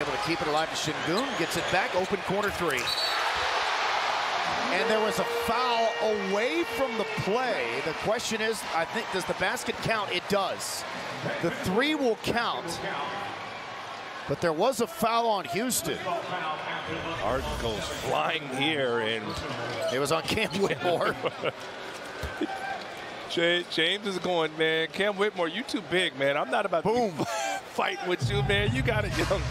Able to keep it alive to Sengun, gets it back, open corner three. And there was a foul away from the play. The question is, I think, does the basket count? It does. The three will count. But there was a foul on Houston. Harden goes flying here, and it was on Cam Whitmore. James is going, man. Cam Whitmore, you too big, man. I'm not about Boom. to fight with you, man. You got it, young.